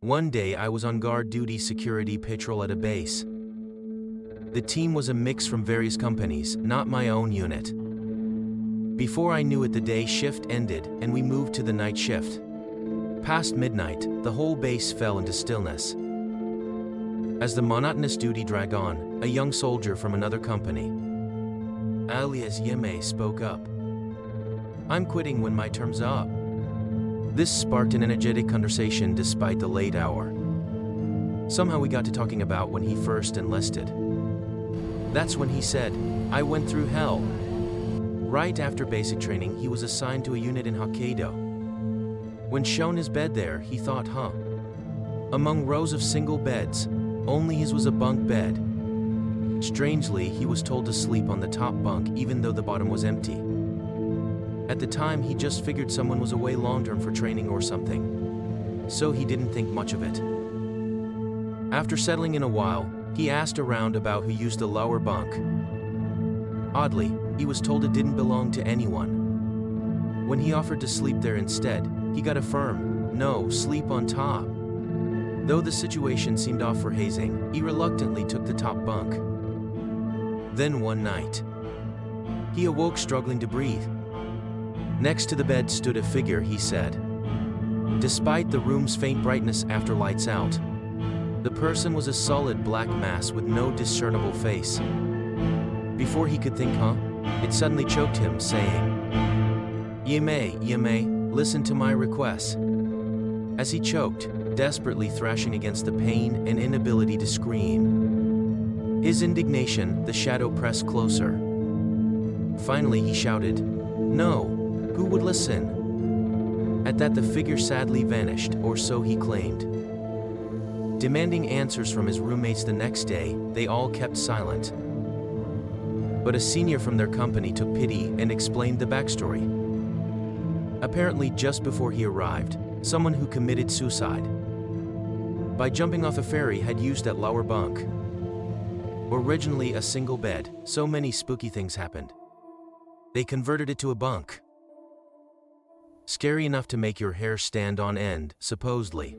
One day I was on guard duty security patrol at a base. The team was a mix from various companies, not my own unit. Before I knew it, the day shift ended and we moved to the night shift. Past midnight, the whole base fell into stillness. As the monotonous duty dragged on, a young soldier from another company, alias Yeme, spoke up. I'm quitting when my term's up. This sparked an energetic conversation despite the late hour. Somehow we got to talking about when he first enlisted. That's when he said, I went through hell. Right after basic training, he was assigned to a unit in Hokkaido. When shown his bed there, he thought, huh. Among rows of single beds, only his was a bunk bed. Strangely, he was told to sleep on the top bunk even though the bottom was empty. At the time, he just figured someone was away long term for training or something. So he didn't think much of it. After settling in a while, he asked around about who used the lower bunk. Oddly, he was told it didn't belong to anyone. When he offered to sleep there instead, he got a firm, no, sleep on top. Though the situation seemed off for hazing, he reluctantly took the top bunk. Then one night, he awoke struggling to breathe. Next to the bed stood a figure, he said. Despite the room's faint brightness after lights out, the person was a solid black mass with no discernible face. Before he could think, huh, it suddenly choked him, saying, Yeme, Yeme, listen to my request. As he choked, desperately thrashing against the pain and inability to scream. His indignation, the shadow pressed closer. Finally, he shouted, No, who would listen? At that, the figure sadly vanished, or so he claimed. Demanding answers from his roommates the next day, they all kept silent. But a senior from their company took pity and explained the backstory. Apparently, just before he arrived, someone who committed suicide by jumping off a ferry had used that lower bunk. Originally a single bed, so many spooky things happened. They converted it to a bunk. Scary enough to make your hair stand on end, supposedly.